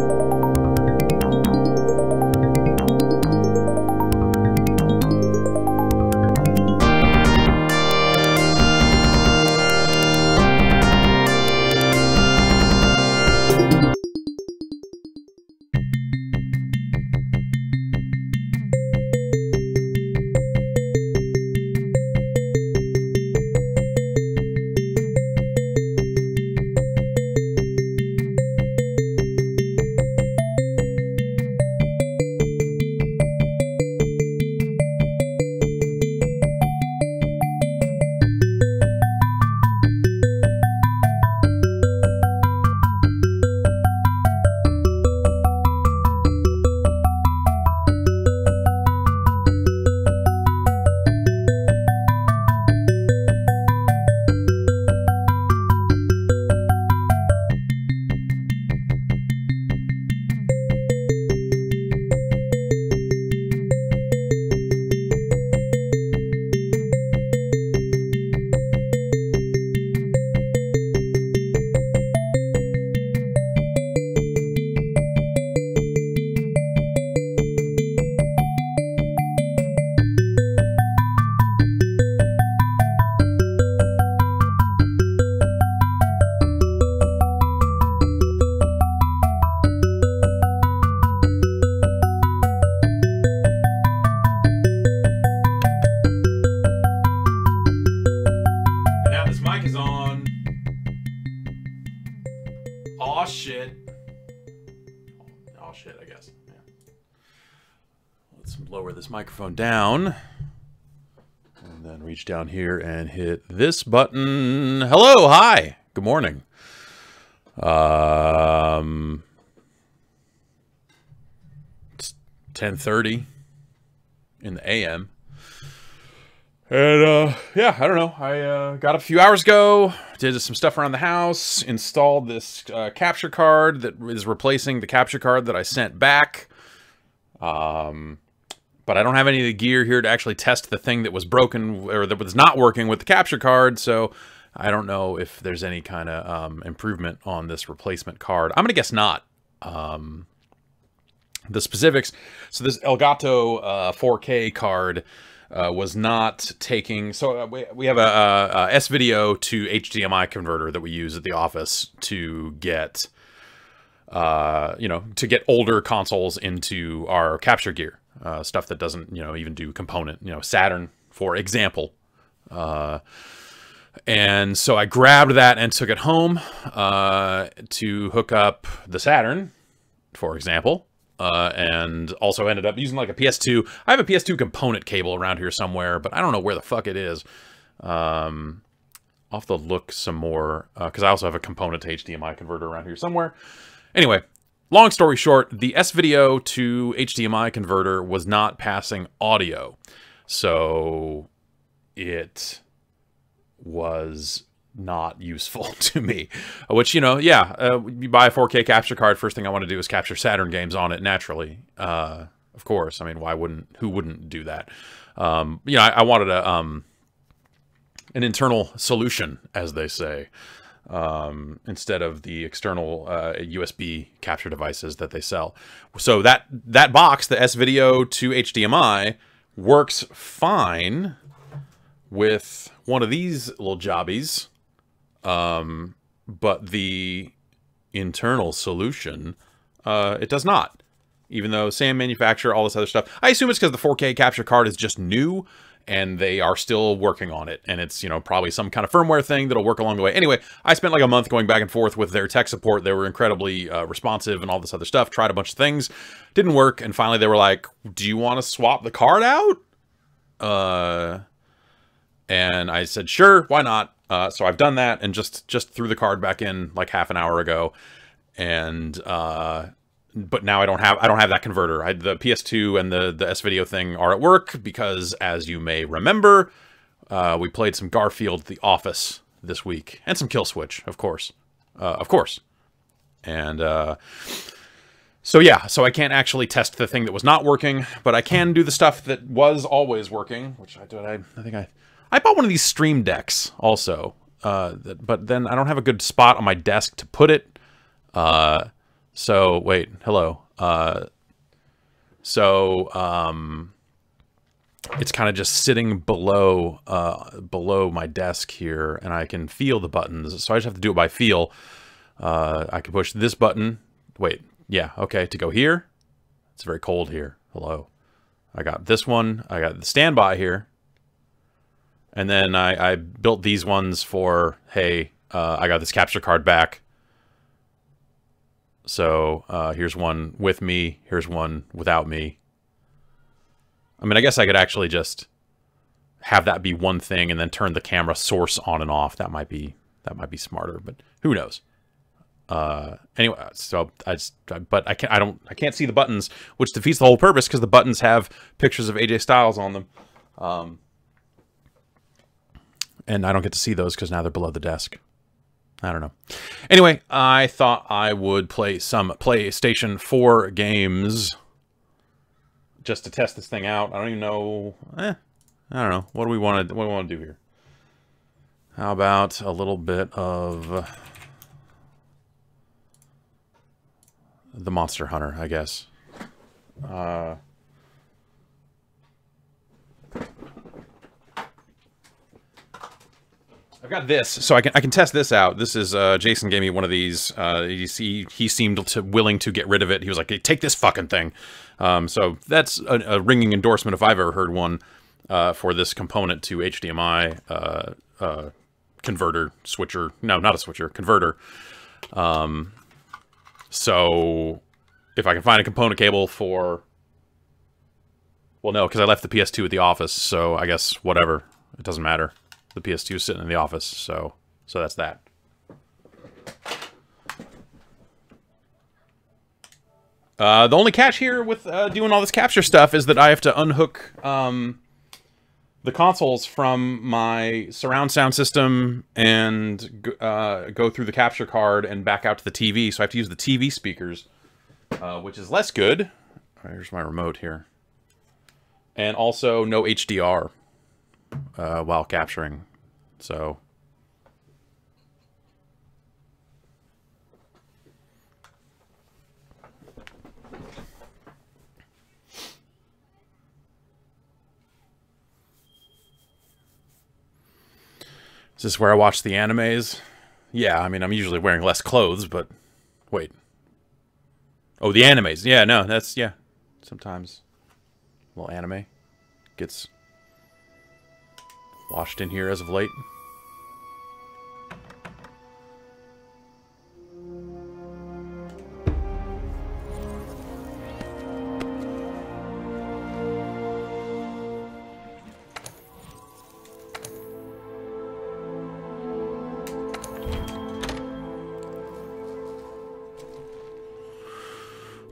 you microphone down. And then reach down here and hit this button. Hello, hi. Good morning. Um it's 10:30 in the AM. And uh, yeah, I don't know. I uh, got a few hours ago, did some stuff around the house, installed this uh, capture card that is replacing the capture card that I sent back. Um, but I don't have any of the gear here to actually test the thing that was broken or that was not working with the capture card. So I don't know if there's any kind of um, improvement on this replacement card. I'm gonna guess not. Um, the specifics. So this Elgato 4K card uh, was not taking. So uh, we, we have a, a, a S video to HDMI converter that we use at the office to get, uh, you know, to get older consoles into our capture gear. Uh, stuff that doesn't, you know, even do component, you know, Saturn, for example. Uh, and so I grabbed that and took it home uh, to hook up the Saturn, for example uh, and also ended up using like a PS2. I have a PS2 component cable around here somewhere, but I don't know where the fuck it is. Um, I'll have to look some more, because uh, I also have a component to HDMI converter around here somewhere. Anyway, long story short, the S-Video to HDMI converter was not passing audio. So it was not useful to me. Which, you know, yeah, uh, you buy a 4K capture card, first thing I want to do is capture Saturn games on it naturally. Uh, of course. I mean, why wouldn't, who wouldn't do that? Um, you know, I, I wanted a, um, an internal solution, as they say, um, instead of the external uh, USB capture devices that they sell. So that, that box, the S-Video to HDMI, works fine with one of these little jobbies um, but the internal solution, uh, it does not. Even though same manufacturer, all this other stuff. I assume it's because the 4K capture card is just new and they are still working on it. And it's, you know, probably some kind of firmware thing that'll work along the way. Anyway, I spent like a month going back and forth with their tech support. They were incredibly uh, responsive and all this other stuff. Tried a bunch of things. Didn't work. And finally they were like, do you want to swap the card out? Uh, and I said, sure, why not? Uh, so I've done that and just just threw the card back in like half an hour ago, and uh, but now I don't have I don't have that converter. I, the PS2 and the the S video thing are at work because, as you may remember, uh, we played some Garfield The Office this week and some Kill Switch, of course, uh, of course, and. Uh, so yeah, so I can't actually test the thing that was not working, but I can do the stuff that was always working, which I did. I, I think I I bought one of these Stream Decks also, uh, but then I don't have a good spot on my desk to put it. Uh, so wait, hello. Uh, so um, it's kind of just sitting below uh, below my desk here, and I can feel the buttons. So I just have to do it by feel. Uh, I can push this button. Wait, yeah, okay, to go here. It's very cold here. Hello. I got this one. I got the standby here. And then I, I built these ones for, hey, uh, I got this capture card back. So uh, here's one with me. Here's one without me. I mean, I guess I could actually just have that be one thing and then turn the camera source on and off. That might be that might be smarter, but who knows? Uh, anyway, so I just, but I can't, I don't, I can't see the buttons, which defeats the whole purpose because the buttons have pictures of AJ Styles on them. Um, and I don't get to see those because now they're below the desk. I don't know. Anyway, I thought I would play some PlayStation 4 games just to test this thing out. I don't even know. Eh, I don't know. What do we want to? What do we want to do here? How about a little bit of the Monster Hunter? I guess. Uh, I've got this, so I can I can test this out. This is uh, Jason gave me one of these. Uh, he he seemed to willing to get rid of it. He was like, hey, "Take this fucking thing." Um, so that's a, a, ringing endorsement if I've ever heard one uh, for this component to HDMI uh, uh, converter switcher. No, not a switcher converter. Um, So if I can find a component cable for well, no, because I left the PS2 at the office, so I guess whatever. It doesn't matter. The PS2 is sitting in the office, so so that's that. Uh, the only catch here with uh, doing all this capture stuff is that I have to unhook um, the consoles from my surround sound system and uh, go through the capture card and back out to the TV. So I have to use the TV speakers, uh, which is less good. Right, here's my remote here and also no HDR uh, while capturing. So. Is this where I watch the animes? Yeah, I mean, I'm usually wearing less clothes, but wait. Oh, the animes. Yeah, no, that's, yeah, sometimes a little anime gets washed in here as of late.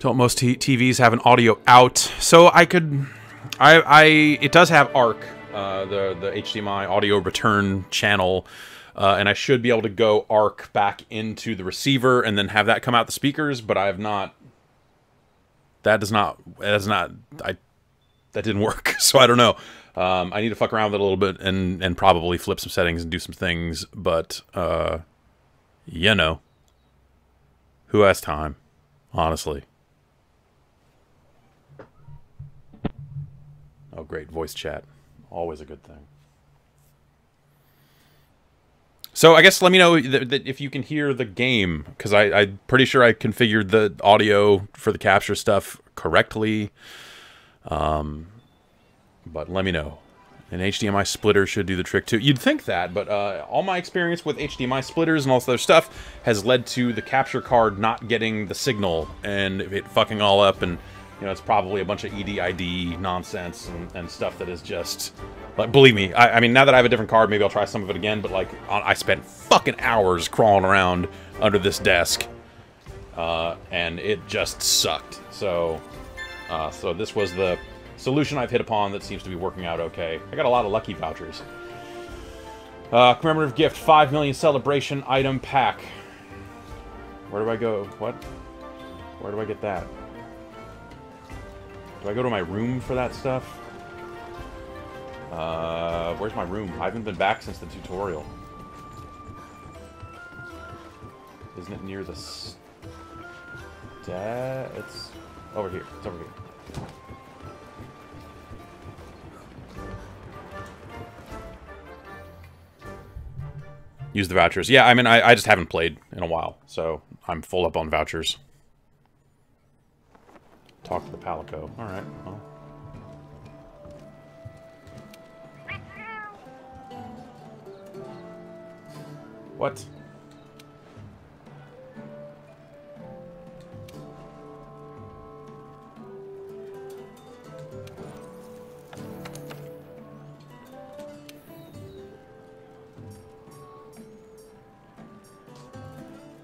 Don't most TVs have an audio out? So I could I, I it does have ARC, uh, the the HDMI audio return channel, uh, and I should be able to go ARC back into the receiver and then have that come out the speakers. But I have not. That does not. That does not. I. That didn't work. So I don't know. Um, I need to fuck around with it a little bit and and probably flip some settings and do some things. But uh, you know, who has time? Honestly. Oh, great. Voice chat. Always a good thing. So I guess let me know that, that if you can hear the game, because I'm pretty sure I configured the audio for the capture stuff correctly. Um, but let me know. An HDMI splitter should do the trick too. You'd think that, but uh, all my experience with HDMI splitters and all this other stuff has led to the capture card not getting the signal and it fucking all up and you know, it's probably a bunch of EDID nonsense and, and stuff that is just, like, believe me, I, I, mean, now that I have a different card, maybe I'll try some of it again, but, like, I spent fucking hours crawling around under this desk, uh, and it just sucked. So, uh, so this was the solution I've hit upon that seems to be working out okay. I got a lot of lucky vouchers. Uh, commemorative gift, 5 million celebration item pack. Where do I go? What? Where do I get that? Do I go to my room for that stuff? Uh, where's my room? I haven't been back since the tutorial. Isn't it near the... It's over here. It's over here. Use the vouchers. Yeah, I mean, I, I just haven't played in a while, so I'm full up on vouchers. Talk to the Palico. Alright, well. What?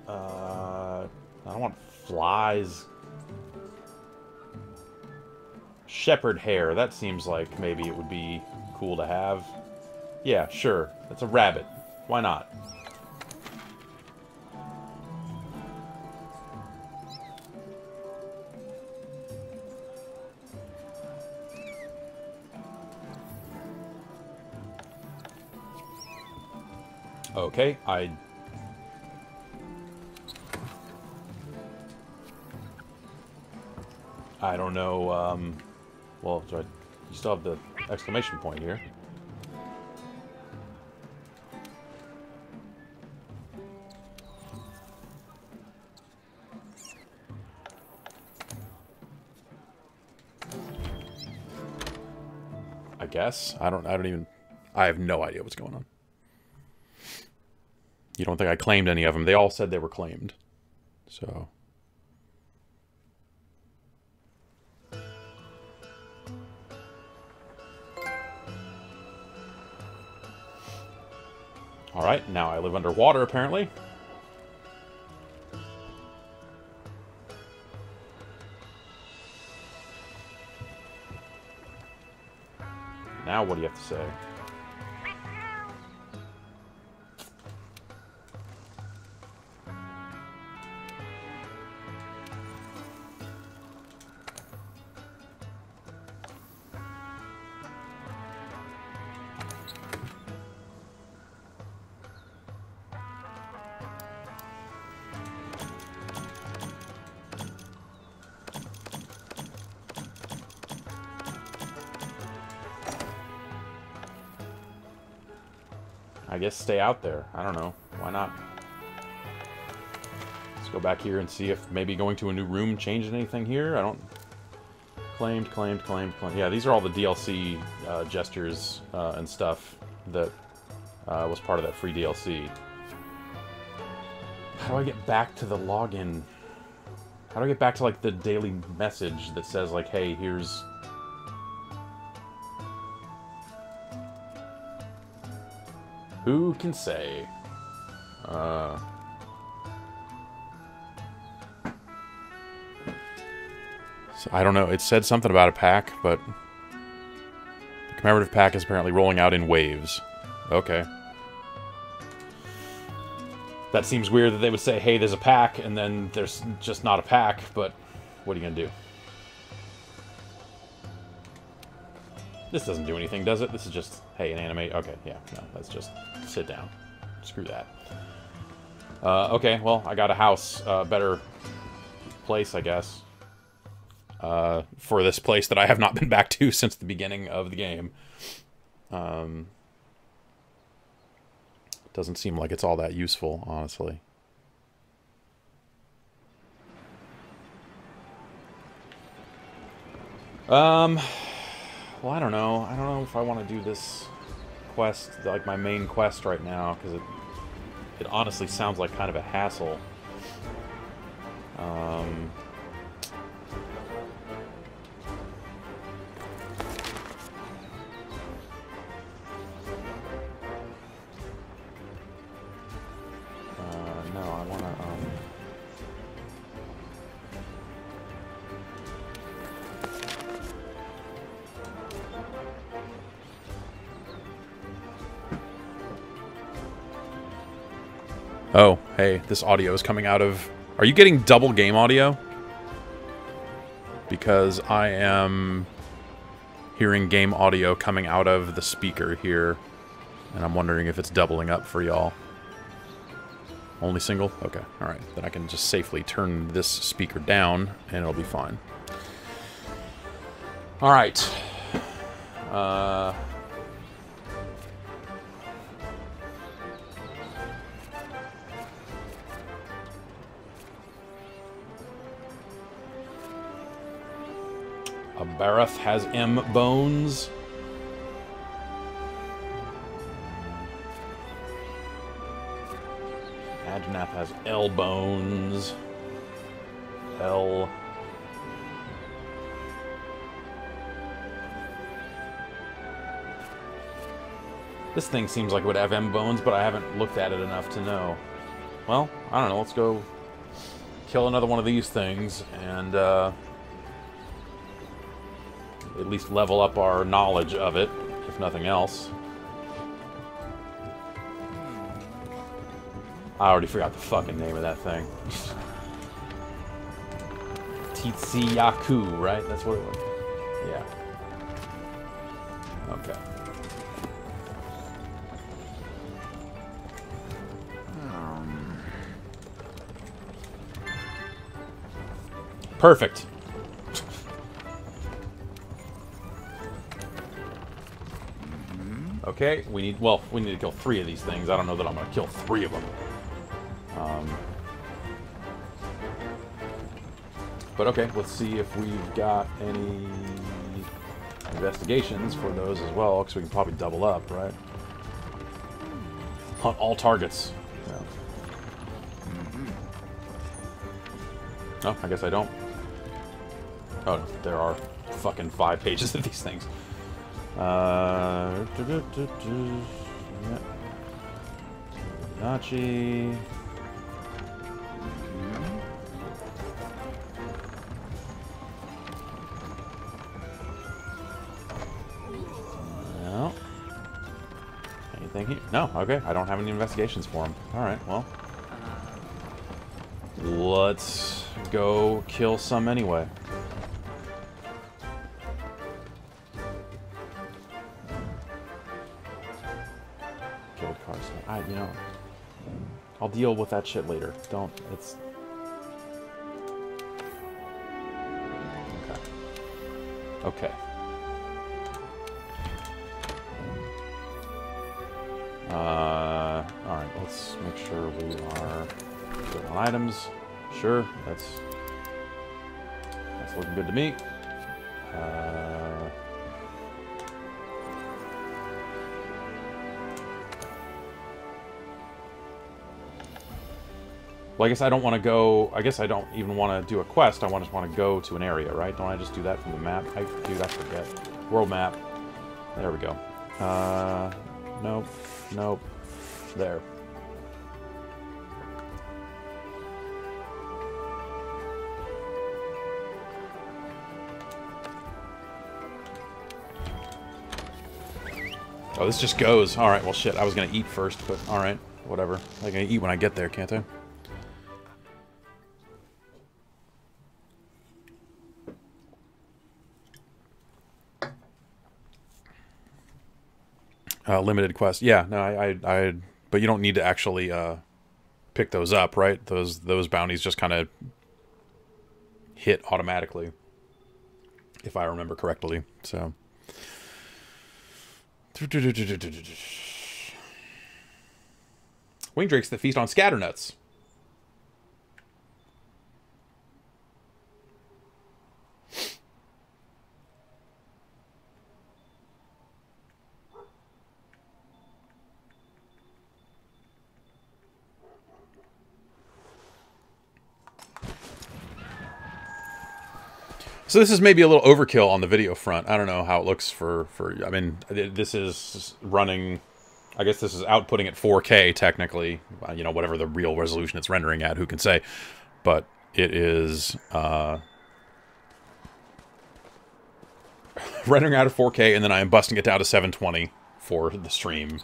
Uh, I don't want flies shepherd hare. That seems like maybe it would be cool to have. Yeah, sure. It's a rabbit. Why not? Okay, I... I don't know, um... Well, you still have the exclamation point here. I guess. I don't I don't even I have no idea what's going on. You don't think I claimed any of them. They all said they were claimed. So Alright, now I live underwater, apparently. Now what do you have to say? Stay out there. I don't know. Why not? Let's go back here and see if maybe going to a new room changed anything here. I don't... Claimed, claimed, claimed, claimed. Yeah, these are all the DLC uh, gestures uh, and stuff that uh, was part of that free DLC. How do I get back to the login? How do I get back to, like, the daily message that says, like, hey, here's Who can say? Uh... I don't know. It said something about a pack, but... The commemorative pack is apparently rolling out in waves. Okay. That seems weird that they would say, hey, there's a pack, and then there's just not a pack, but what are you going to do? This doesn't do anything, does it? This is just, hey, an anime. Okay, yeah, no, let's just sit down. Screw that. Uh, okay, well, I got a house. Uh, better place, I guess. Uh, for this place that I have not been back to since the beginning of the game. Um, doesn't seem like it's all that useful, honestly. Um, well, I don't know. I don't know if I want to do this quest, like my main quest right now, because it, it honestly sounds like kind of a hassle. Um, this audio is coming out of... Are you getting double game audio? Because I am hearing game audio coming out of the speaker here. And I'm wondering if it's doubling up for y'all. Only single? Okay, alright. Then I can just safely turn this speaker down, and it'll be fine. Alright. Uh... Barroth has M bones. Anjanath has L bones. L. This thing seems like it would have M bones, but I haven't looked at it enough to know. Well, I don't know. Let's go kill another one of these things and, uh, at least level up our knowledge of it, if nothing else. I already forgot the fucking name of that thing. Tzitzi-Ya-Ku, right? That's what it was. Yeah. Okay. Um. Perfect. Okay, we need, well, we need to kill three of these things. I don't know that I'm going to kill three of them. Um, but okay, let's see if we've got any investigations for those as well, because we can probably double up, right? Hunt all targets. Yeah. Oh, I guess I don't. Oh, there are fucking five pages of these things. Uh, Fibonacci. No. Anything here? No, okay. I don't have any investigations for him. Alright, well. Let's go kill some anyway. Deal with that shit later. Don't, it's... Okay. Okay. Uh, alright, let's make sure we are good on items. Sure, that's that's looking good to me. Uh, well, I guess I don't want to go. I guess I don't even want to do a quest. I want just want to go to an area, right? Don't I just do that from the map? I, dude, I forget. World map. There we go. Uh, nope. Nope. There. Oh, this just goes. Alright, well shit, I was gonna eat first, but alright, whatever. I can eat when I get there, can't I? Uh, limited quest. Yeah, no, I, I, I, but you don't need to actually uh, pick those up, right? Those those bounties just kind of hit automatically, if I remember correctly. So. Wing drakes that feast on scatternuts. So this is maybe a little overkill on the video front. I don't know how it looks for, for I mean, this is running, I guess this is outputting at 4K technically, you know, whatever the real resolution it's rendering at, who can say. But it is uh, rendering out at 4K, and then I am busting it down to 720 for the stream.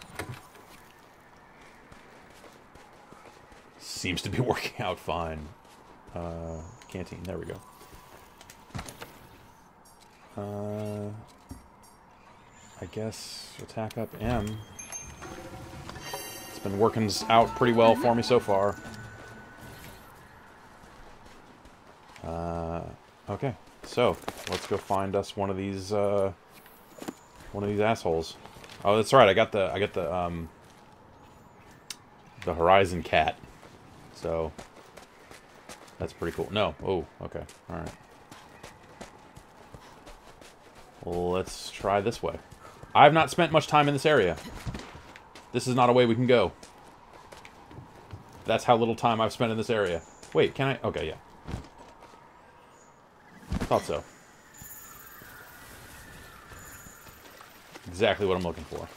Seems to be working out fine. Uh, canteen, there we go. Uh, I guess attack up M. It's been working out pretty well for me so far. Uh, okay, so let's go find us one of these uh, one of these assholes. Oh, that's right. I got the I got the um the Horizon cat. So that's pretty cool. No. Oh, okay. All right. Let's try this way. I've not spent much time in this area. This is not a way we can go. That's how little time I've spent in this area. Wait, can I? Okay, yeah. Thought so. Exactly what I'm looking for.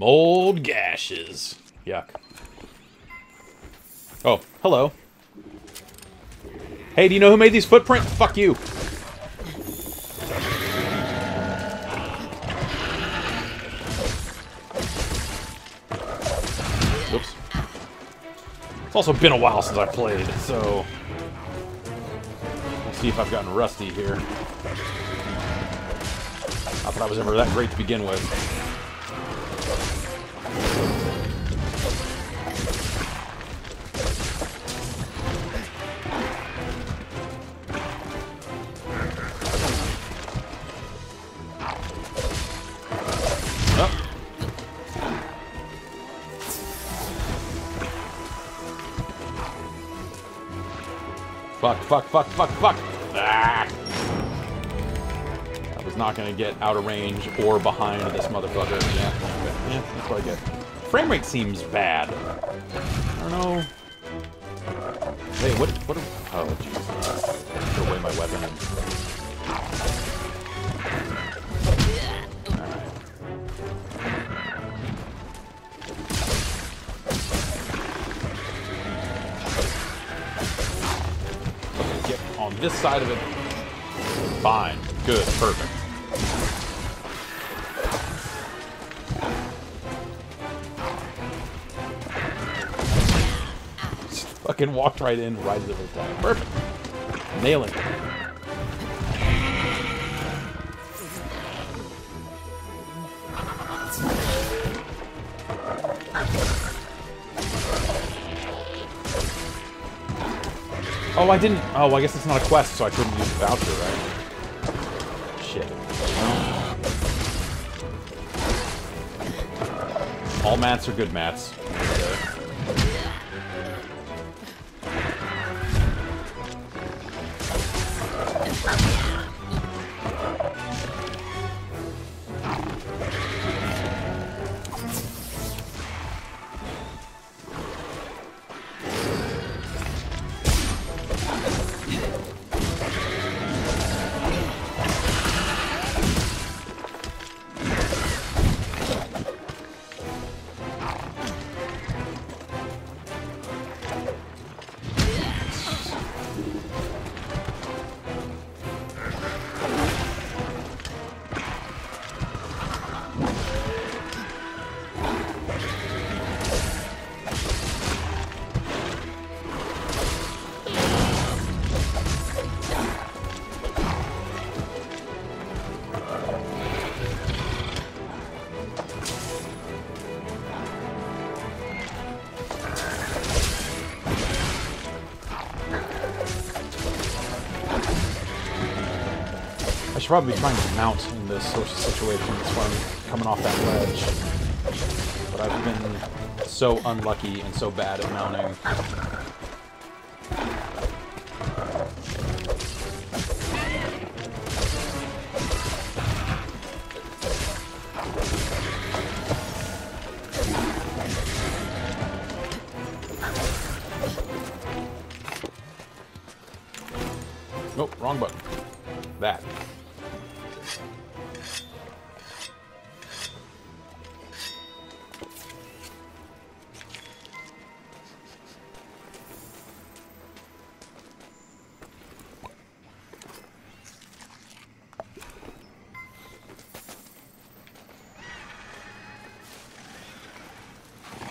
Some old gashes. Yuck. Oh, hello. Hey, do you know who made these footprints? Fuck you. Whoops. It's also been a while since I played, so... Let's see if I've gotten rusty here. Not that I was ever that great to begin with. Fuck, fuck, fuck, fuck, fuck. Ah! I was not to get out of range or behind this motherfucker. Yeah, yeah, that's what I get. Frame rate seems bad. I don't know. Wait, what? What? Oh, jeez. Throw away my weapon. Side of it. Fine. Good. Perfect. Just fucking walked right in right as it was. Perfect. Nailing it. I didn't. Oh, I guess it's not a quest, so I couldn't use the voucher, right? Shit. All mats are good mats. Probably trying to mount in this sort of situation. That's why I'm coming off that ledge. But I've been so unlucky and so bad at mounting.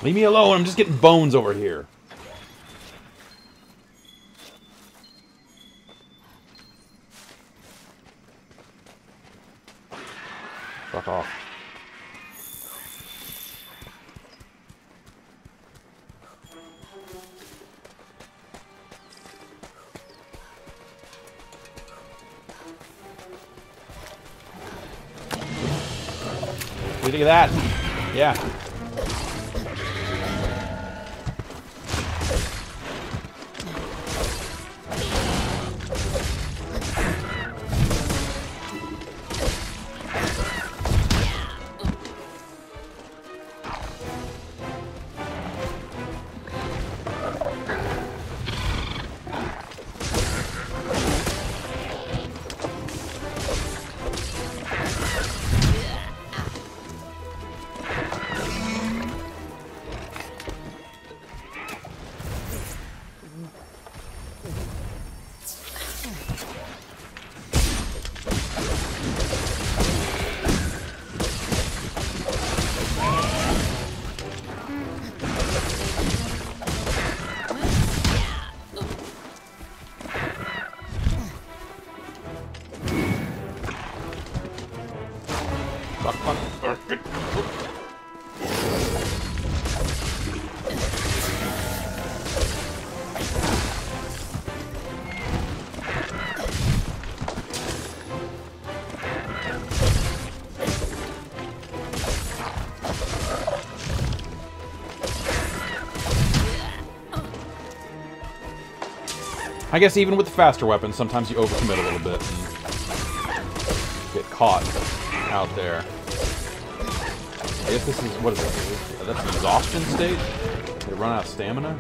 Leave me alone, I'm just getting bones over here. Fuck off. Think of that? Yeah. I guess even with the faster weapons, sometimes you overcommit a little bit and get caught out there. I guess this is, what is it? That's an exhaustion state? They run out of stamina?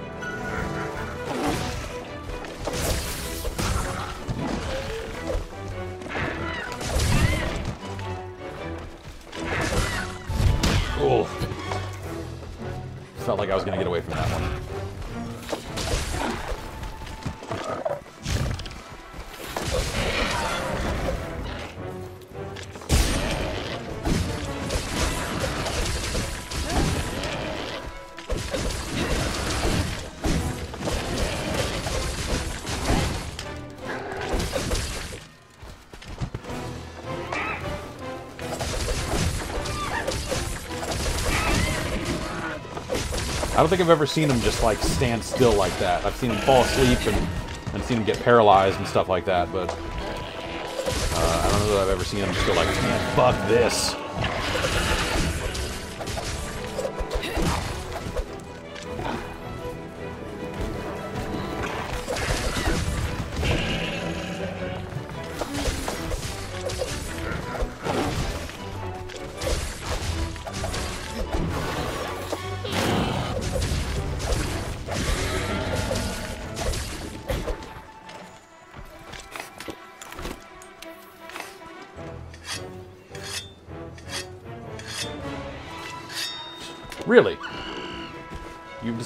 I don't think I've ever seen him just like stand still like that. I've seen him fall asleep and, and seen him get paralyzed and stuff like that, but uh, I don't know that I've ever seen him just go like, man, fuck this.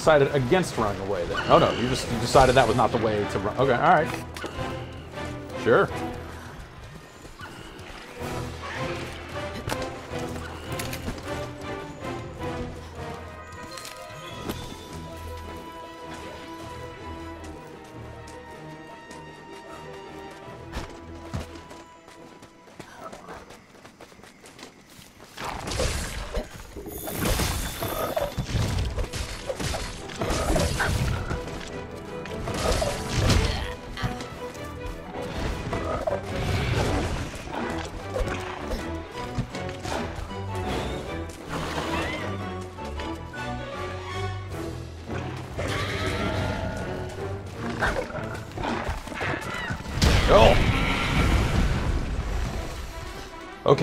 Decided against running away then? Oh no, you just you decided that was not the way to run. Okay, alright. Sure.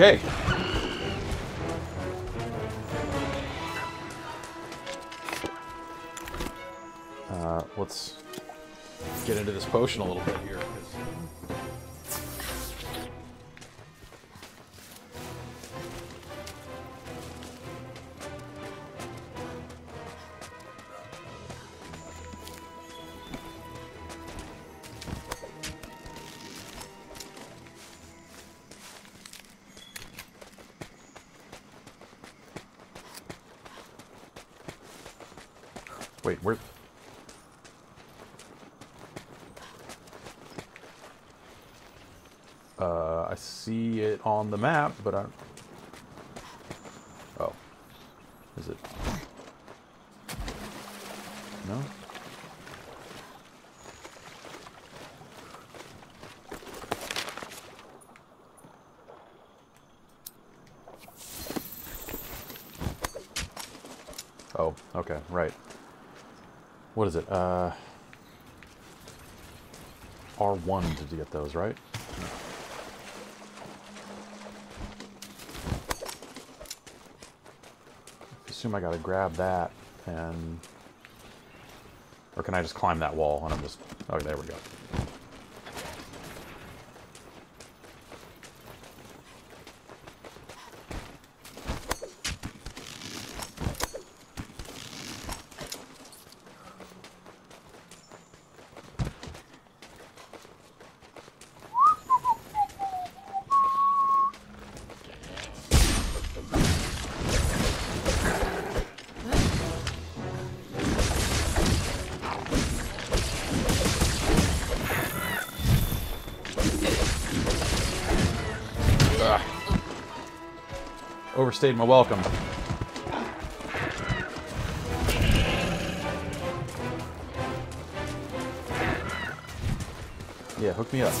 Okay. Uh, let's get into this potion a little bit on the map, but I. Oh, is it? No. Oh, okay, right. What is it? Uh, R1 to get those, right? Assume I gotta grab that and... Or can I just climb that wall and I'm just... Oh, there we go. Overstayed my welcome. Yeah, hook me up.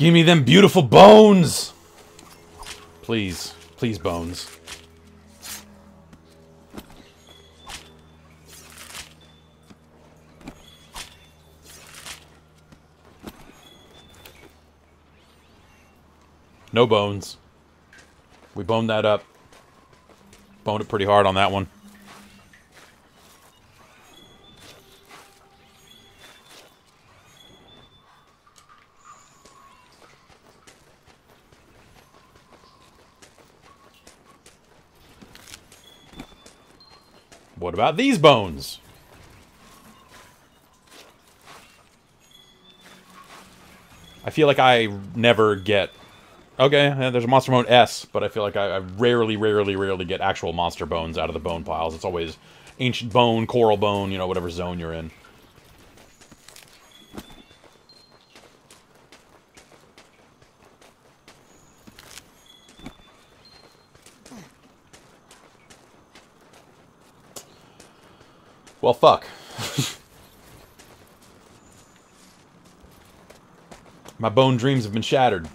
Give me them beautiful bones! Please. Please, bones. No bones. We boned that up. Boned it pretty hard on that one. What about these bones? I feel like I never get... Okay, yeah, there's a monster bone S, but I feel like I, I, rarely, rarely, rarely get actual monster bones out of the bone piles. It's always ancient bone, coral bone, you know, whatever zone you're in. Well, fuck. My bone dreams have been shattered.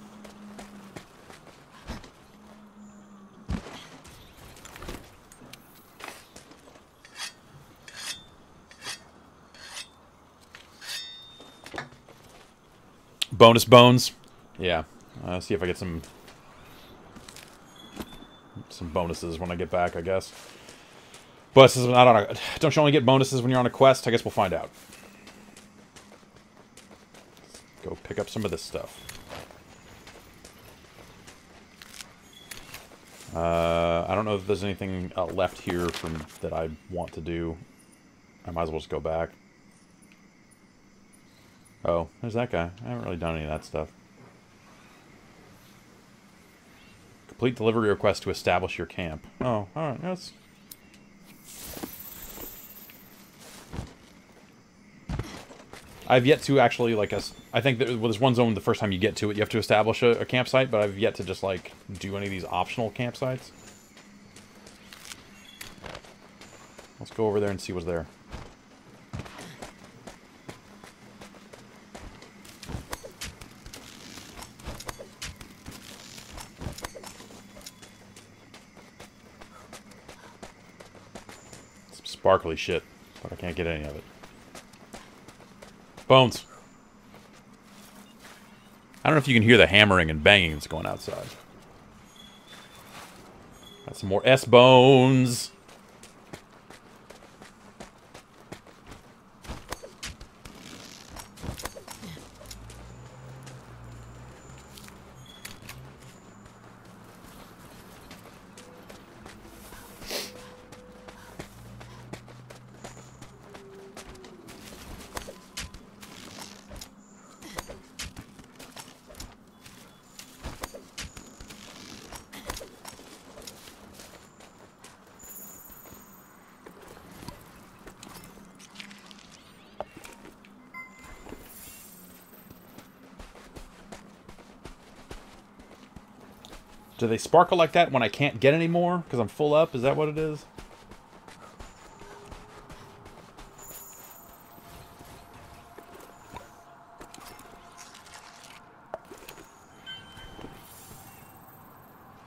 Bonus bones. Yeah. Uh, see if I get some some bonuses when I get back, I guess. Bonuses, I don't know. Don't you only get bonuses when you're on a quest? I guess we'll find out. Go pick up some of this stuff. Uh, I don't know if there's anything uh, left here from that I want to do. I might as well just go back. Oh, there's that guy. I haven't really done any of that stuff. Complete delivery request to establish your camp. Oh, alright, that's I've yet to actually, like, I think that, well, there's one zone the first time you get to it, you have to establish a, a campsite, but I've yet to just, like, do any of these optional campsites. Let's go over there and see what's there. Some sparkly shit, but I can't get any of it. Bones. I don't know if you can hear the hammering and banging that's going outside. Got some more S-bones. Do they sparkle like that when I can't get any more? Because I'm full up? Is that what it is?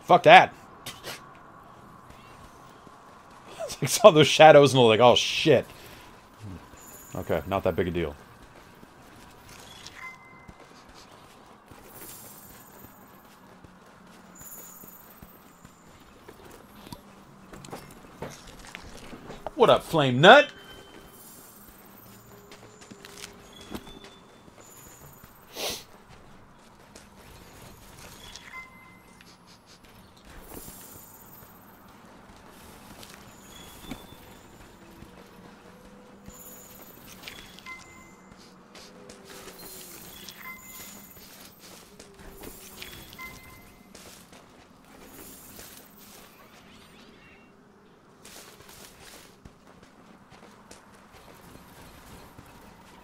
Fuck that. I saw those shadows and I was like, oh shit. Okay, not that big a deal. What up, Flame Nut?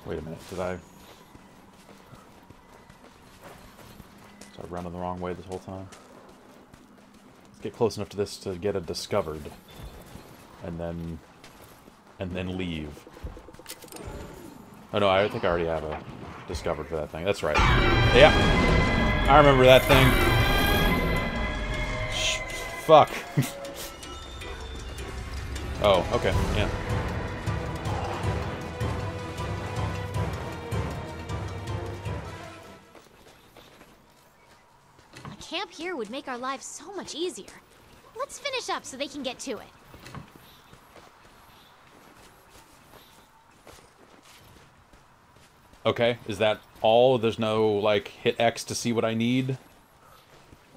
Wait a minute, did I... Was I running the wrong way this whole time? Let's get close enough to this to get it discovered. And then... And then leave. Oh no, I think I already have a discovered for that thing. That's right. Yeah. I remember that thing. Fuck. oh, okay, yeah. Make our lives so much easier. Let's finish up so they can get to it. Okay, is that all? There's no, like, hit X to see what I need?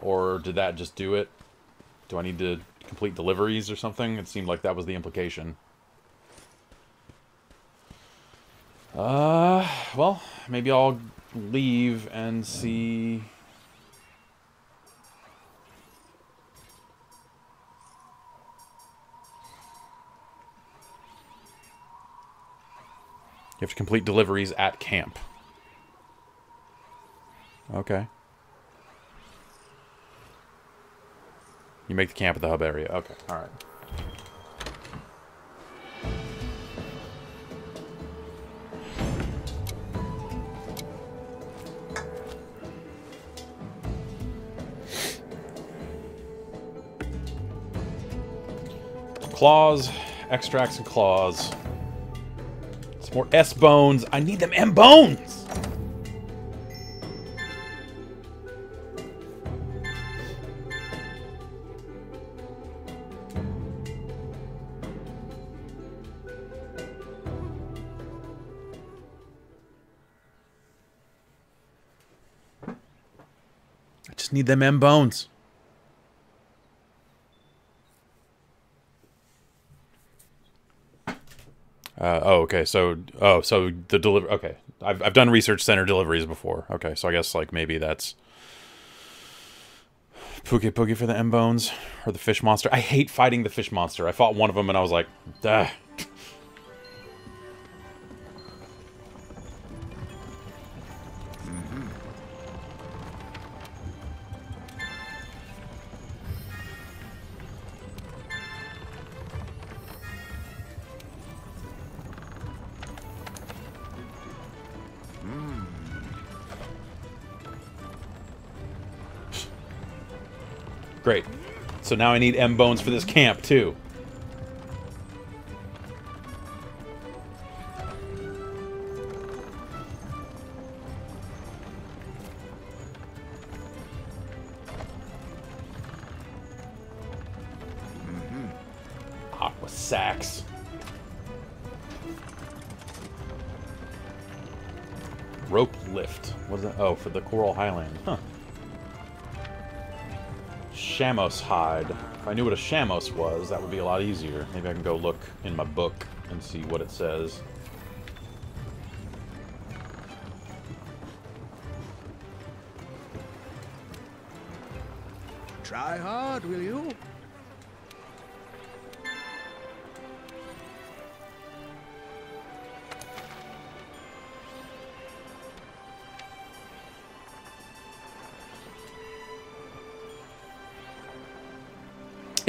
Or did that just do it? Do I need to complete deliveries or something? It seemed like that was the implication. Uh, well, maybe I'll leave and see... You have to complete deliveries at camp. Okay. You make the camp at the hub area. Okay, alright. Claws, extracts and claws. More S bones. I need them M bones! I just need them M bones. Uh, oh, okay. So, oh, so the deliver. Okay, I've I've done research center deliveries before. Okay, so I guess like maybe that's Pukei-Pukei for the M bones or the fish monster. I hate fighting the fish monster. I fought one of them and I was like, Duh. So now I need M bones for this camp too. Mm-hmm. Aqua sacs. Rope lift. What is that? Oh, for the Coral Highland. Shamos hide. If I knew what a Shamos was, that would be a lot easier. Maybe I can go look in my book and see what it says.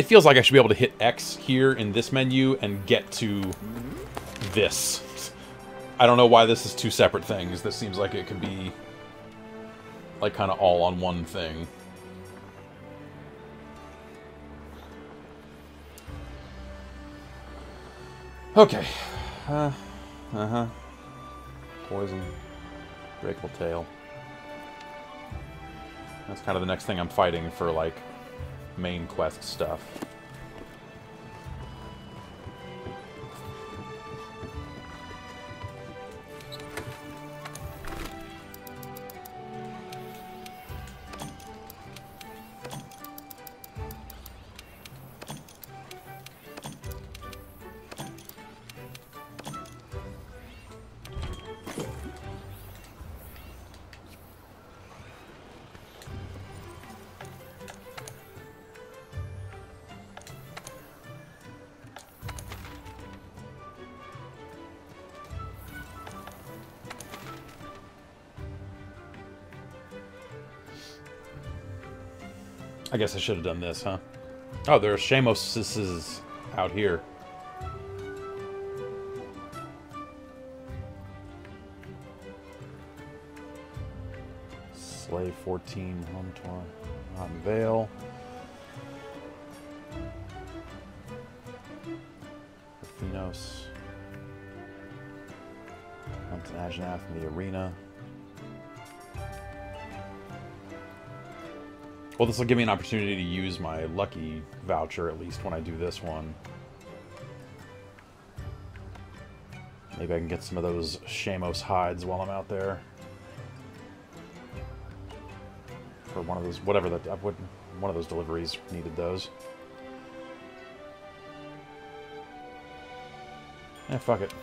Feels like I should be able to hit X here in this menu and get to this. I don't know why this is two separate things. This seems like it could be like kind of all on one thing. Okay. Uh, uh-huh. Poison. Breakable tail. That's kind of the next thing I'm fighting for, like, main quest stuff. I guess I should have done this, huh? Oh, there are Shamoses out here. Slave 14, Home Torn, Rotten Vale. Athenos. Mountain Anjanath in the arena. Well, this will give me an opportunity to use my lucky voucher, at least when I do this one. Maybe I can get some of those Shamos hides while I'm out there. For one of those, whatever that, one of those deliveries needed those. Eh, fuck it.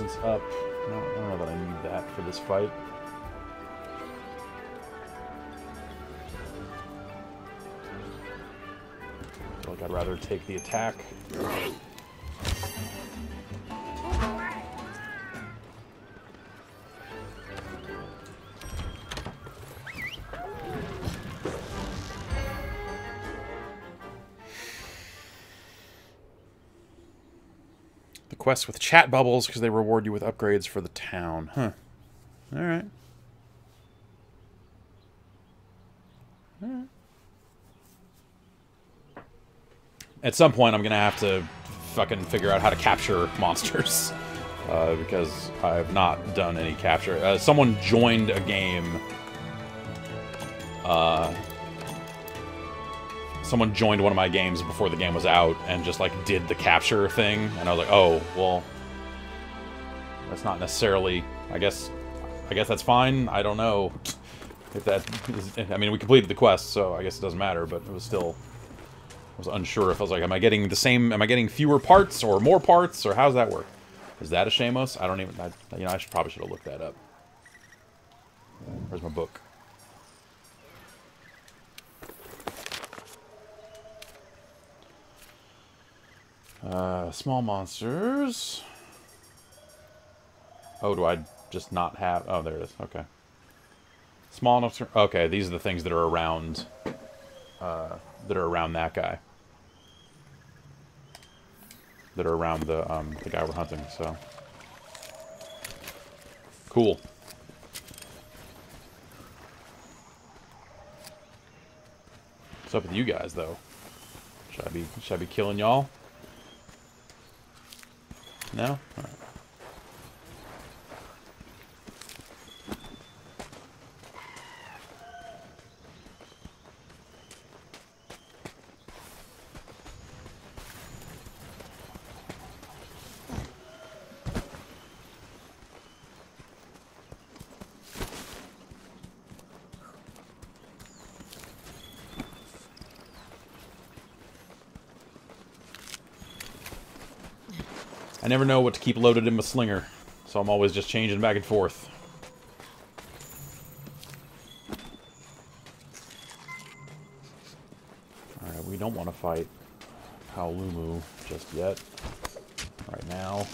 Resistance up. No, I don't know that I need that for this fight. I feel like I'd rather take the attack. The quest with chat bubbles because they reward you with upgrades for the town. Huh. Alright. Alright. At some point, I'm going to have to fucking figure out how to capture monsters. Uh, because I have not done any capture. Uh, someone joined a game. Uh, someone joined one of my games before the game was out and just like did the capture thing, and I was like, oh, well, that's not necessarily. I guess, I guess that's fine. I don't know if that. Is, I mean, we completed the quest, so I guess it doesn't matter. But it was still. I was unsure if I was like, am I getting the same? Am I getting fewer parts or more parts, or how's that work? Is that a Shamos? I don't even. I, you know, I should probably should have looked that up. Where's my book? Uh, small monsters. Oh, do I just not have... Oh, there it is. Okay. Small enough. Okay, these are the things that are around... Uh, that are around that guy. That are around the, um, the guy we're hunting, so... Cool. What's up with you guys, though? Should I be, should I be killing y'all? No? All right. Never know what to keep loaded in my slinger, so I'm always just changing back and forth. Alright, we don't want to fight Paolumu just yet. Right now.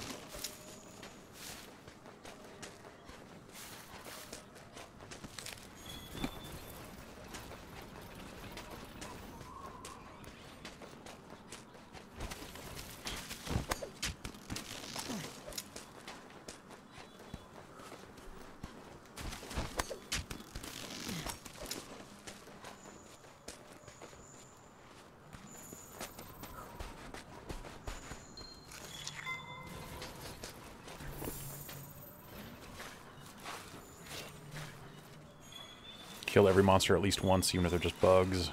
Kill every monster at least once, even if they're just bugs.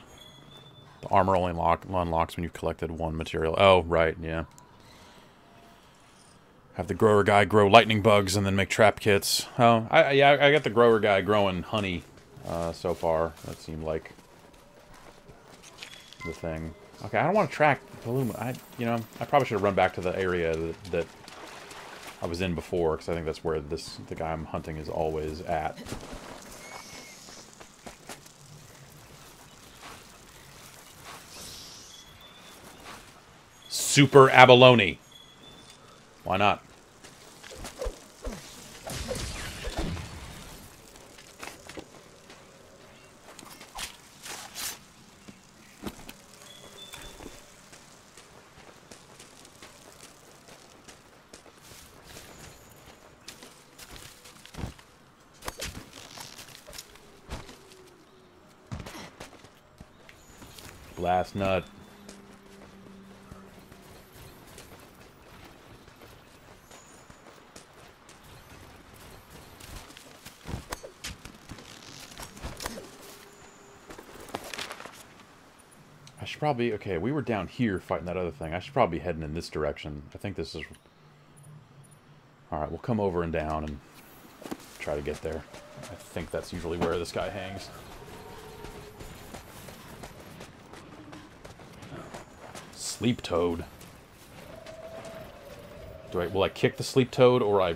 The armor only lock, unlocks when you've collected one material. Oh, right, yeah. Have the grower guy grow lightning bugs and then make trap kits. Oh, I, yeah, I got the grower guy growing honey uh, so far. That seemed like the thing. Okay, I don't want to track Paolumu. I, you know, I probably should have run back to the area that, that I was in before, because I think that's where this the guy I'm hunting is always at. Super abalone. Why not? Last nut. Probably... Okay, we were down here fighting that other thing. I should probably be heading in this direction. I think this is... Alright, we'll come over and down and try to get there. I think that's usually where this guy hangs. Sleep toad. Do I... Will I kick the sleep toad or I...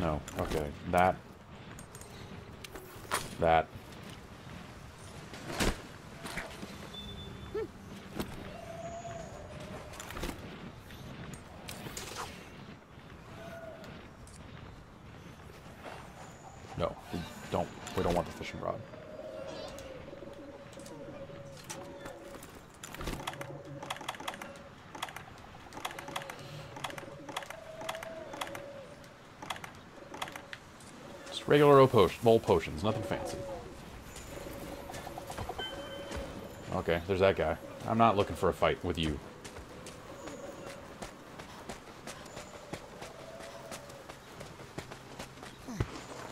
No. Okay. That. That. No, we don't. We don't want the fishing rod. Just regular old potion, old potions, nothing fancy. Okay, there's that guy. I'm not looking for a fight with you.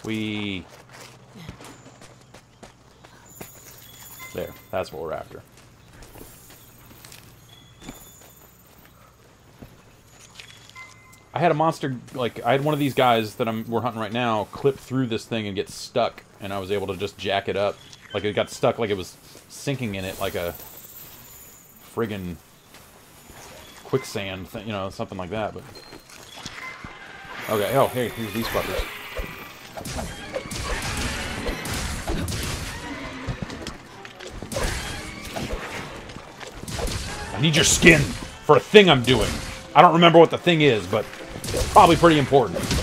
We. There, that's what we're after. Had a monster, like, I had one of these guys that I'm we're hunting right now clip through this thing and get stuck, and I was able to just jack it up. Like, it got stuck like it was sinking in it like a friggin' quicksand thing, you know, something like that, but... Okay, oh, hey, here's these fuckers. I need your skin for a thing I'm doing. I don't remember what the thing is, but probably pretty important.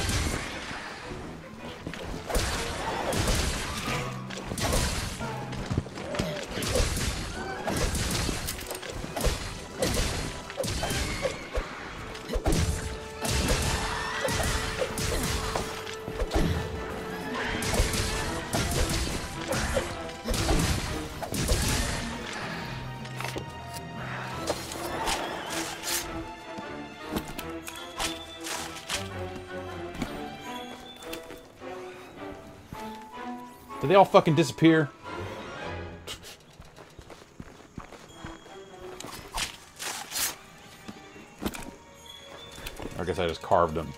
Fucking disappear? I guess I just carved them.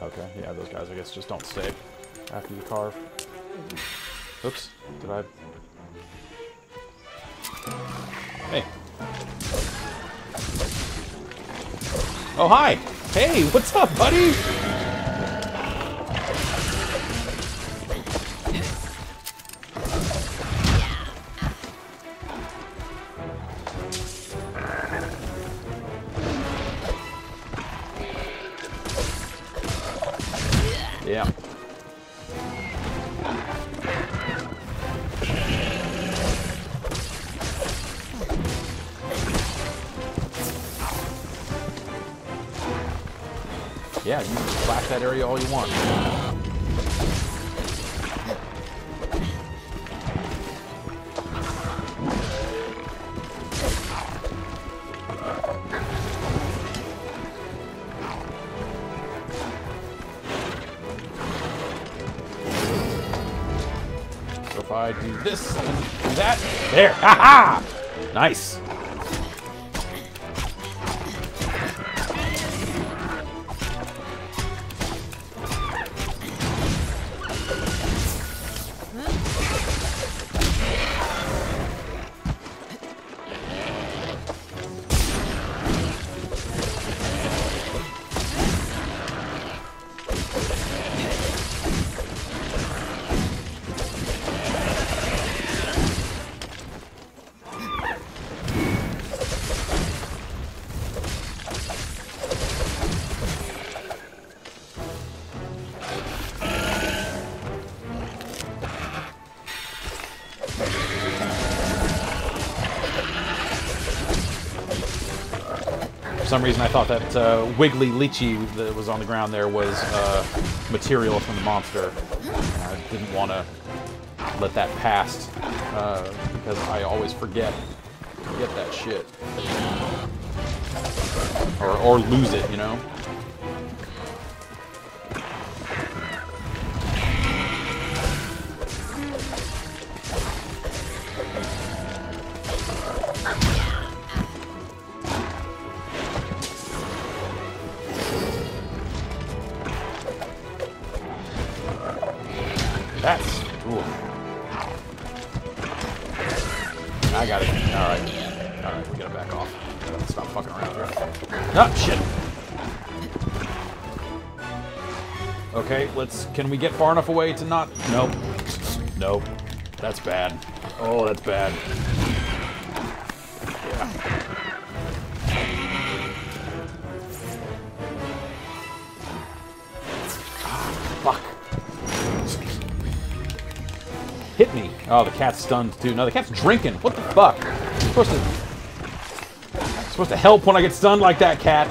Okay, yeah, those guys I guess just don't stay after you carve. Oops, did I... Hey. Oh, hi! Hey, what's up, buddy? all you want. So if I do this, that, there, ha -ha! Nice. Some reason, I thought that uh, wiggly lychee that was on the ground there was uh, material from the monster. I didn't want to let that pass uh, because I always forget forget that shit or or lose it, you know. We get far enough away to not? Nope. Nope. That's bad. Oh, that's bad. Yeah. Ah, fuck. Hit me. Oh, the cat's stunned too. No, the cat's drinking. What the fuck? You're supposed to. you're supposed to help when I get stunned like that, cat.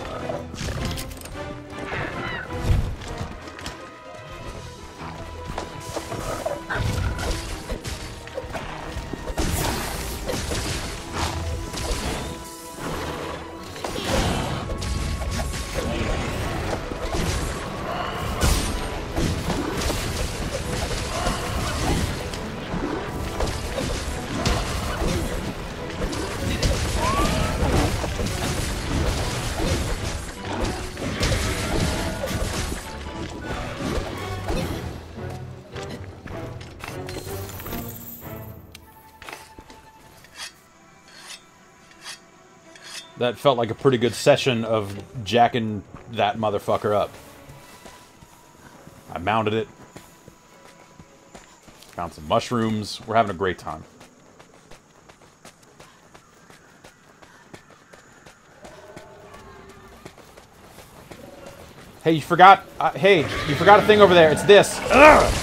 That felt like a pretty good session of jacking that motherfucker up. I mounted it. Found some mushrooms. We're having a great time. Hey, you forgot. Uh, hey, you forgot a thing over there. It's this. Ugh!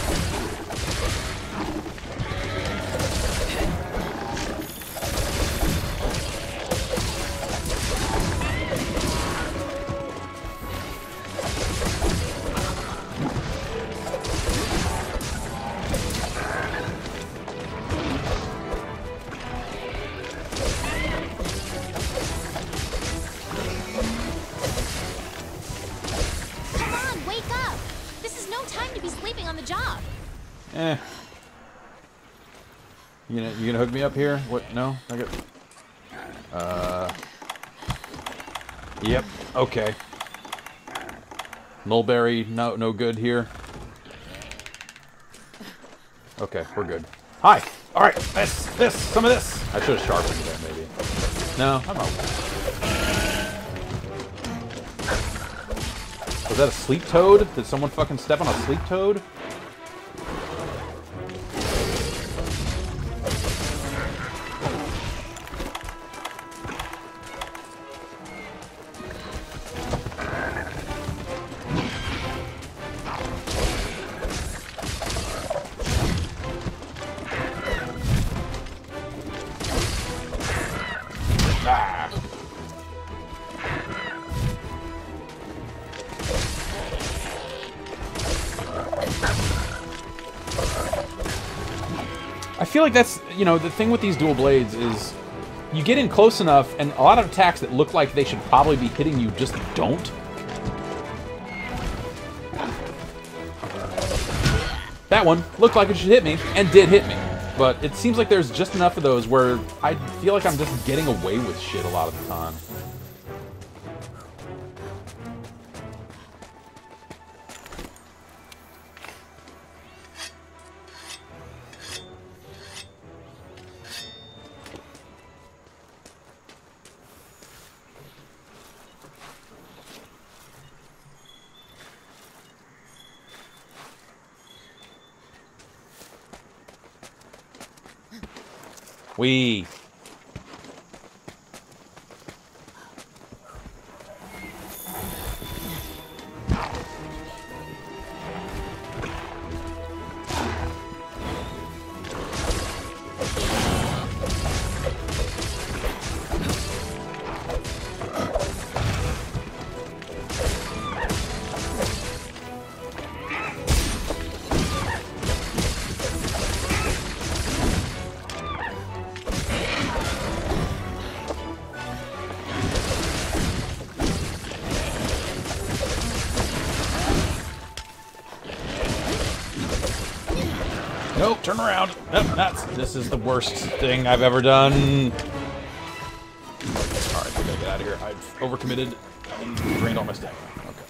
Mulberry, no no good here. Okay, we're good. Hi. All right. This this some of this. I should have sharpened that maybe. No, I'm okay. Was that a sleep toad? Did someone fucking step on a sleep toad? I feel like that's, you know, the thing with these dual blades is you get in close enough and a lot of attacks that look like they should probably be hitting you just don't. That one looked like it should hit me and did hit me. But it seems like there's just enough of those where I feel like I'm just getting away with shit a lot of the time. We. This is the worst thing I've ever done. Alright, we gotta get out of here. I've overcommitted and drained all my stamina. Okay.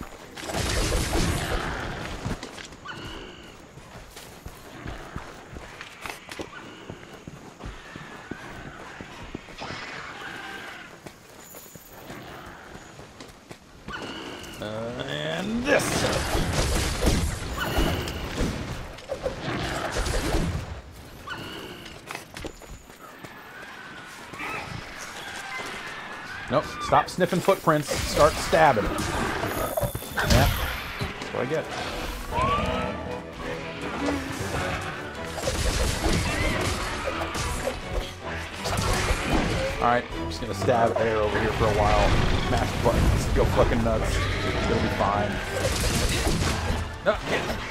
Uh, and this. Nope. Stop sniffing footprints. Start stabbing. Yeah. That's what I get. Alright, I'm just gonna stab air over here for a while. Mash the buttons. Go fucking nuts. It'll be fine. No,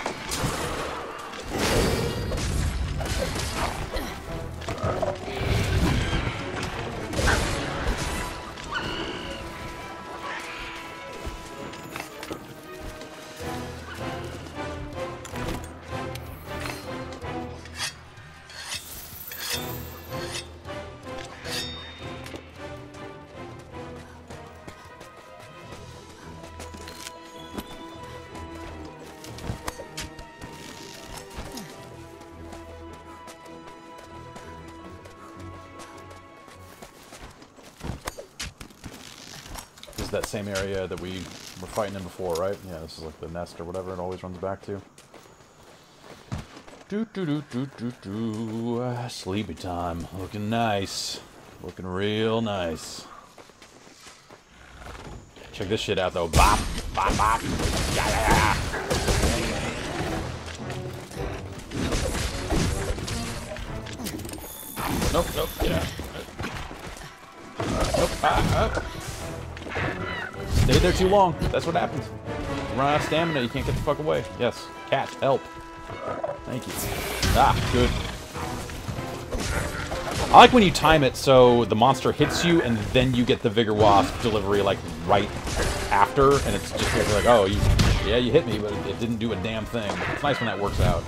that same area that we were fighting in before, right? Yeah, this is like the nest or whatever it always runs back to. Do do do do do do. Sleepy time. Looking nice. Looking real nice. Check this shit out though. Bop! Bop bop! Yeah! Nope, nope, yeah. Nope, ah, ah. Stay there too long. That's what happens. You run out of stamina, you can't get the fuck away. Yes. Cat, help. Thank you. Ah, good. I like when you time it so the monster hits you and then you get the Vigor Wasp delivery like right after, and it's just like, oh, you, yeah, you hit me, but it didn't do a damn thing. It's nice when that works out.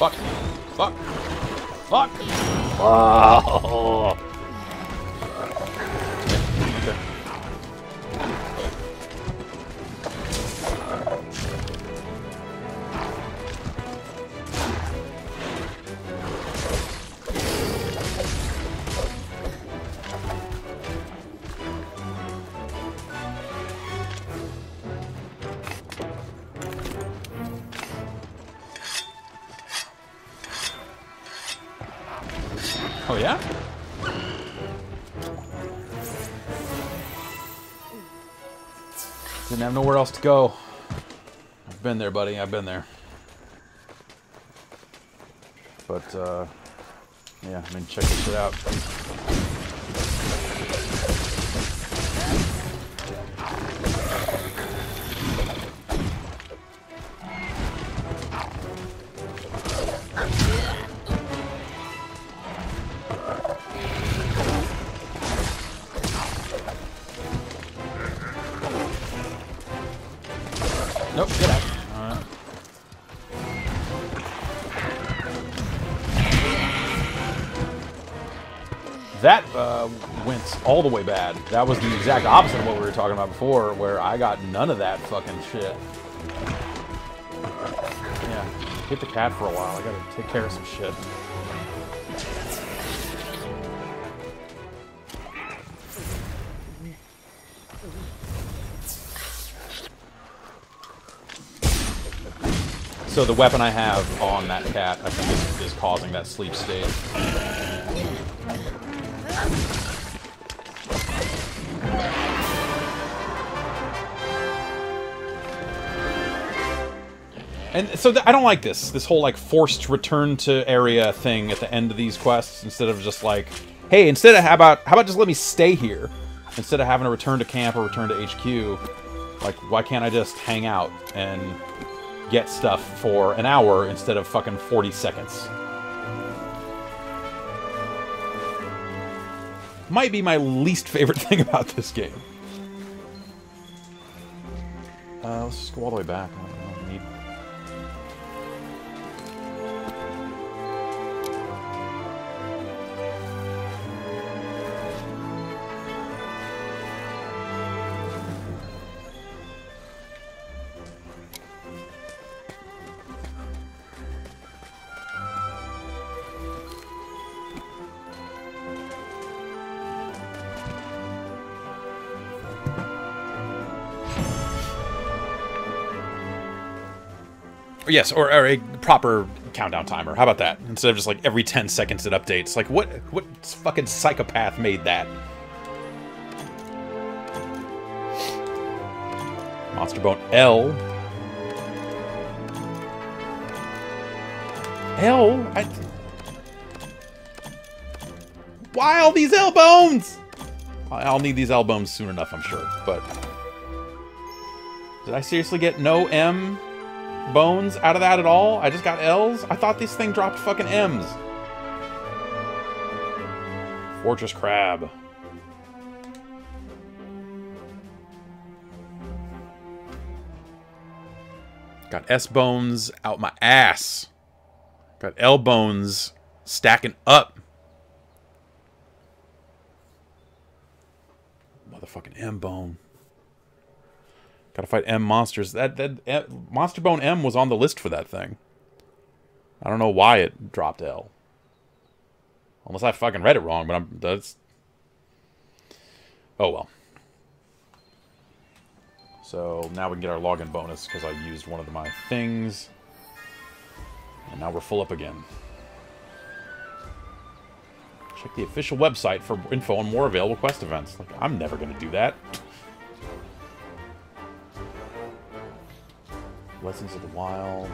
Fuck. Fuck. Fuck. Oh. Have nowhere else to go. I've been there, buddy. I've been there. But, uh, yeah, I mean, check this shit out. All the way bad. That was the exact opposite of what we were talking about before, where I got none of that fucking shit. Yeah, hit the cat for a while. I gotta take care of some shit. So the weapon I have on that cat, I think, is, is causing that sleep state. And so I don't like this, this whole like forced return to area thing at the end of these quests instead of just like, hey, instead of how about how about just let me stay here instead of having to return to camp or return to HQ. Like, why can't I just hang out and get stuff for an hour instead of fucking 40 seconds? Might be my least favorite thing about this game. Uh, let's just go all the way back. Yes, or, or a proper countdown timer. How about that? Instead of just like every 10 seconds it updates. Like, what what fucking psychopath made that? Monster Bone L. L? I... Why all these L bones? I'll need these L bones soon enough, I'm sure. But did I seriously get no M bones out of that at all? I just got L's? I thought this thing dropped fucking M's. Fortress Crab. Got S bones out my ass. Got L bones stacking up. Motherfucking M bone. Gotta fight M monsters. That that M, Monster Bone M was on the list for that thing. I don't know why it dropped L. Unless I fucking read it wrong, but I'm that's. Oh well. So now we can get our login bonus because I used one of my things. And now we're full up again. Check the official website for info on more available quest events. Like, I'm never going to do that. Lessons of the Wild.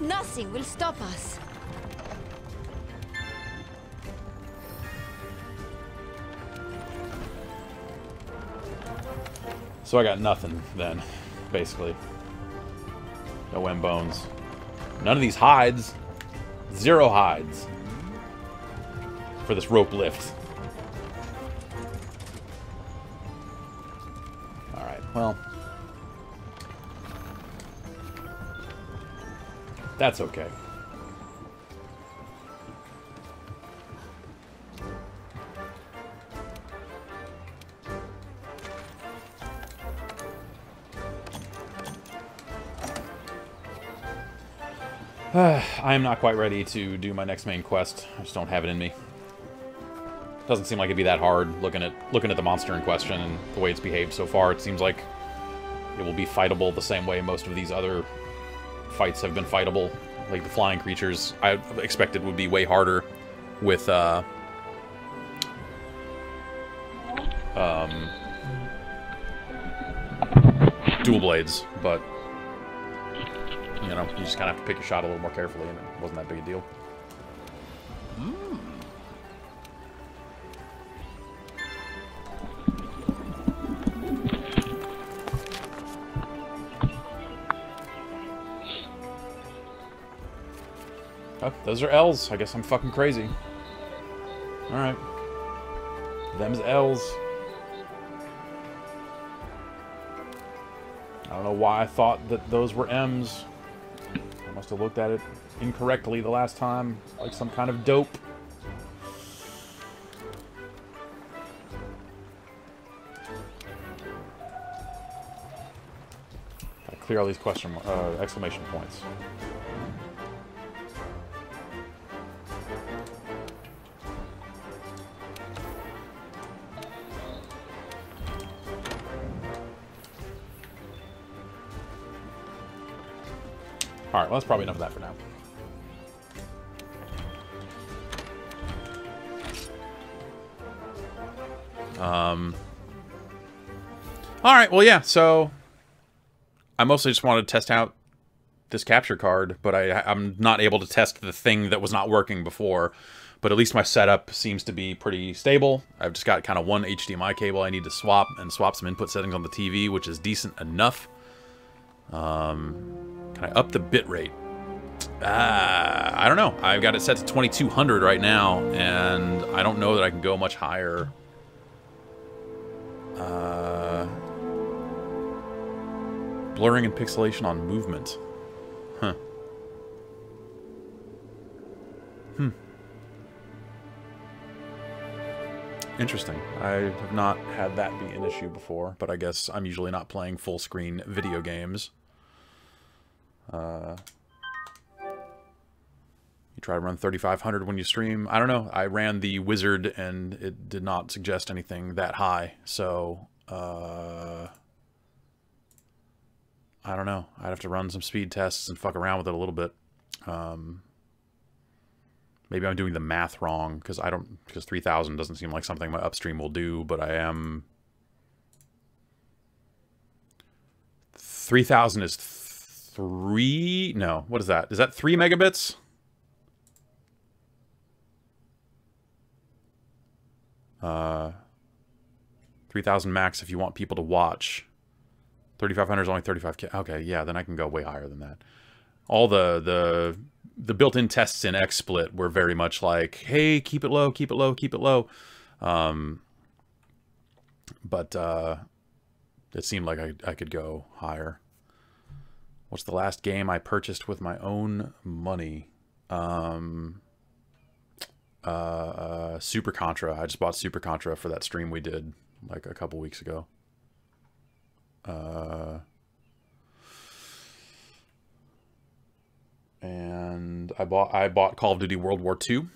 Nothing will stop us. So I got nothing then, basically. No M bones. None of these hides. Zero hides. For this rope lift. Well. That's okay. I am not quite ready to do my next main quest. I just don't have it in me. Doesn't seem like it'd be that hard looking at looking at the monster in question and the way it's behaved so far. It seems like it will be fightable the same way most of these other fights have been fightable. Like the flying creatures, I expected would be way harder with uh, um, dual blades, but you know, you just kind of have to pick your shot a little more carefully, and it wasn't that big a deal. Those are L's. I guess I'm fucking crazy. Alright. Them's L's. I don't know why I thought that those were M's. I must have looked at it incorrectly the last time, like some kind of dope. Clear all these question uh, exclamation points. Alright, well, that's probably enough of that for now. Um. Alright, well, yeah, so... I mostly just wanted to test out this capture card, but I, I'm not able to test the thing that was not working before. But at least my setup seems to be pretty stable. I've just got kind of one HDMI cable I need to swap and swap some input settings on the TV, which is decent enough. Um, can I up the bit rate? Uh, I don't know. I've got it set to 2200 right now, and I don't know that I can go much higher. Uh, blurring and pixelation on movement. Huh. Hmm. Interesting. I have not had that be an issue before, but I guess I'm usually not playing full screen video games. Uh, you try to run 3500 when you stream. I don't know. I ran the wizard and it did not suggest anything that high. So, uh, I don't know. I'd have to run some speed tests and fuck around with it a little bit. Um, maybe I'm doing the math wrong because I don't because 3000 doesn't seem like something my upstream will do, but I am 3000 is three. No, what is that? Is that three megabits? Uh, 3000 max if you want people to watch. 3500 is only 35k. Okay, yeah, then I can go way higher than that. All the the the built-in tests in XSplit were very much like, hey, keep it low, keep it low, keep it low. Um, but uh, it seemed like I, I could go higher. What's the last game I purchased with my own money? Um, uh, uh, Super Contra. I just bought Super Contra for that stream we did like a couple weeks ago. Uh, and I bought I bought Call of Duty World War II.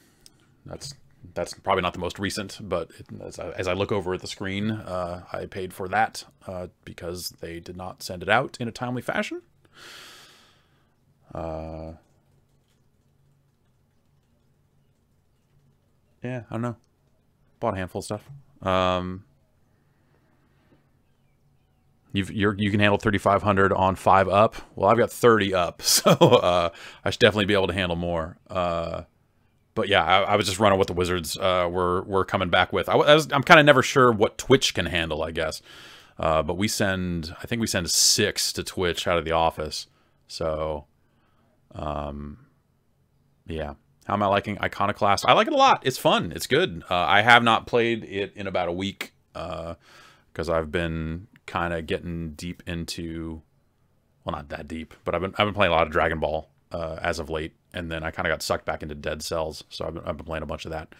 That's that's probably not the most recent, but it, as, I, as I look over at the screen, uh, I paid for that uh, because they did not send it out in a timely fashion. Uh, yeah, I don't know. Bought a handful of stuff. Um, you've you're, you can handle 3500 on five up. Well, I've got 30 up, so uh, I should definitely be able to handle more. Uh, but yeah, I, I, was just running what the Wizards uh, were were coming back with. I, I was, I'm kind of never sure what Twitch can handle, I guess. Uh, but we send, I think we send six to Twitch out of the office. So, um, yeah. How am I liking Iconoclast? I like it a lot. It's fun. It's good. Uh, I have not played it in about a week because uh, I've been kind of getting deep into, well, not that deep, but I've been I've been playing a lot of Dragon Ball uh, as of late, and then I kind of got sucked back into Dead Cells, so I've been, I've been playing a bunch of that.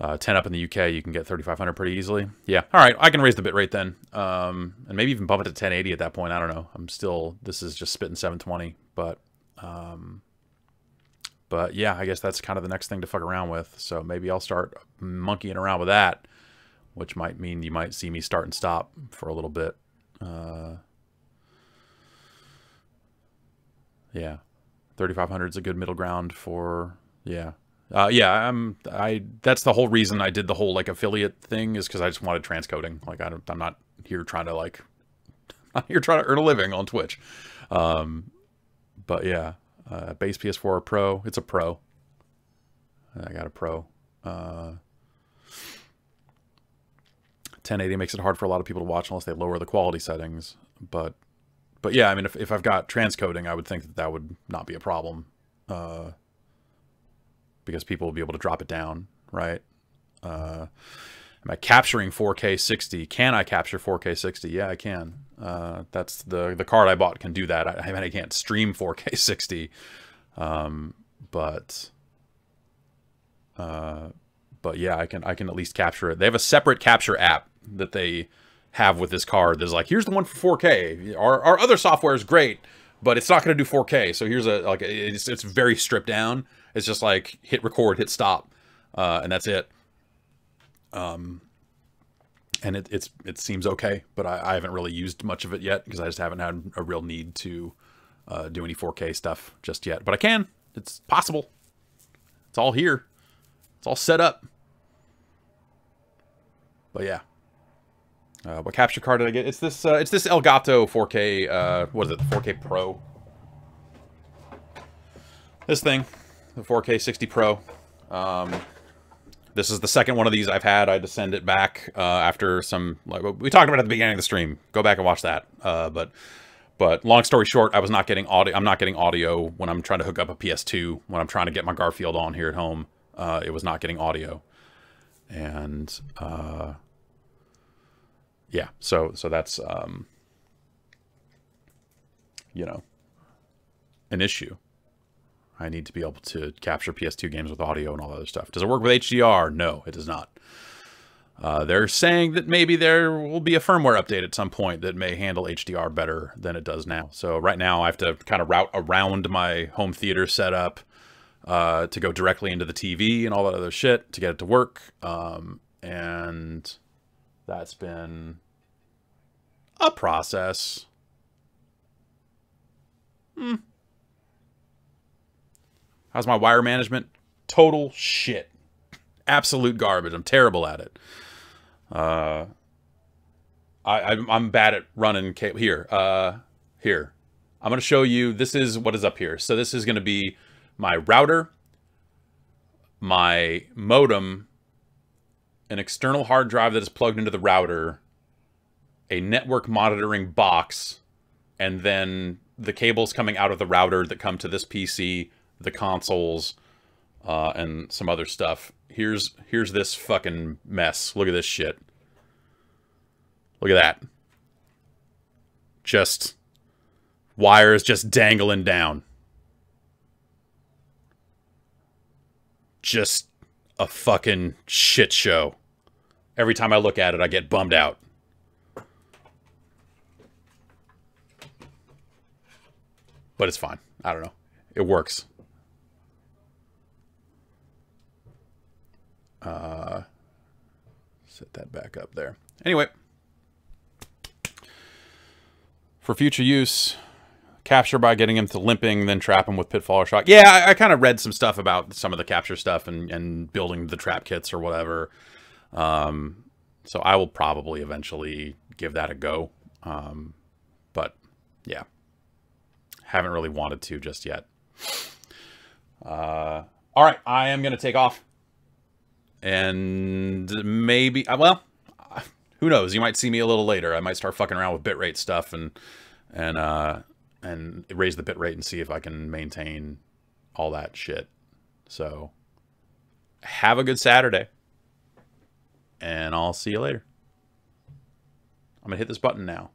Uh, 10 up in the UK, you can get 3500 pretty easily. Yeah, all right, I can raise the bitrate then, um, and maybe even bump it to 1080 at that point. I don't know. I'm still this is just spitting 720, but um, but yeah, I guess that's kind of the next thing to fuck around with. So maybe I'll start monkeying around with that, which might mean you might see me start and stop for a little bit. Uh, Yeah, 3500 is a good middle ground for yeah. Uh, yeah, I'm. I. That's the whole reason I did the whole like affiliate thing is because I just wanted transcoding. Like I. I'm not here trying to like. I'm here trying to earn a living on Twitch. Um, but yeah, uh, base PS4 Pro. It's a Pro. I got a Pro. Uh, 1080 makes it hard for a lot of people to watch unless they lower the quality settings. But, but yeah, I mean, if if I've got transcoding, I would think that that would not be a problem. Uh, because people will be able to drop it down, right? Uh, am I capturing 4K 60? Can I capture 4K 60? Yeah, I can. Uh, that's the the card I bought can do that. I, I mean, I can't stream 4K 60, um, but uh, but yeah, I can I can at least capture it. They have a separate capture app that they have with this card. There's like, here's the one for 4K. Our our other software is great, but it's not going to do 4K. So here's a like it's it's very stripped down. It's just like hit record, hit stop, uh, and that's it. Um, and it it's it seems okay, but I, I haven't really used much of it yet because I just haven't had a real need to uh, do any 4K stuff just yet. But I can. It's possible. It's all here. It's all set up. But yeah. Uh, what capture card did I get? It's this. Uh, it's this Elgato 4K. Uh, what is it? 4K Pro. This thing, the 4K 60 Pro. Um, this is the second one of these I've had. I had to send it back uh, after some. Like, we talked about at the beginning of the stream. Go back and watch that. Uh, but but long story short, I was not getting audio. I'm not getting audio when I'm trying to hook up a PS2. When I'm trying to get my Garfield on here at home, uh, it was not getting audio, and uh, yeah. So so that's um, you know an issue. I need to be able to capture PS2 games with audio and all that other stuff. Does it work with HDR? No, it does not. Uh, they're saying that maybe there will be a firmware update at some point that may handle HDR better than it does now. So right now I have to kind of route around my home theater setup uh, to go directly into the TV and all that other shit to get it to work. Um, and that's been a process. Hmm. How's my wire management? Total shit. Absolute garbage. I'm terrible at it. Uh, I, I'm, I'm bad at running cable. Here, uh, here. I'm going to show you. This is what is up here. So this is going to be my router, my modem, an external hard drive that is plugged into the router, a network monitoring box, and then the cables coming out of the router that come to this PC, the consoles, uh, and some other stuff. Here's here's this fucking mess. Look at this shit. Look at that. Just wires just dangling down. Just a fucking shit show. Every time I look at it, I get bummed out. But it's fine. I don't know. It works. Uh, set that back up there. Anyway, for future use, capture by getting him to limping, then trap him with pitfall or shock. Yeah, I, I kind of read some stuff about some of the capture stuff and, and building the trap kits or whatever. Um, so I will probably eventually give that a go. Um, but yeah, haven't really wanted to just yet. Uh, all right, I am going to take off and maybe uh, well who knows? You might see me a little later. I might start fucking around with bitrate stuff and and uh and raise the bitrate and see if i can maintain all that shit. So have a good saturday and i'll see you later. I'm gonna hit this button now